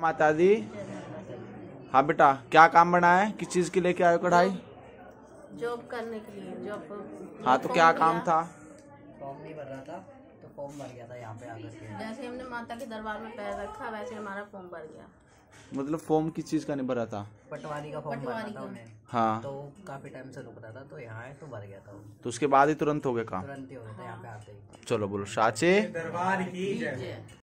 माता दी। हाँ बेटा क्या काम बना है? किस चीज़ के लेके आयो कढ़ाई? जॉब करने के लिए जॉब हाँ तो क्या काम था? फॉर्म नहीं भर रहा था तो फॉर्म भर गया था यहाँ पे आकर जैसे हमने माता के दरबार में पैर रखा वैसे हमारा फॉर्म भर गया। मतलब फॉर्म किस चीज़ का नहीं भरा था? पटवारी का फॉर्म भरना पटवारी था का। उन्हें। हाँ। तो काफ़ी टाइम से रुक रहा था तो यहाँ आए तो भर गया था तो उसके बाद ही तुरंत हो गया काम? तुरंत ही हो गया था यहाँ पे आते ही। चलो बोलो साचे। दरबार जय।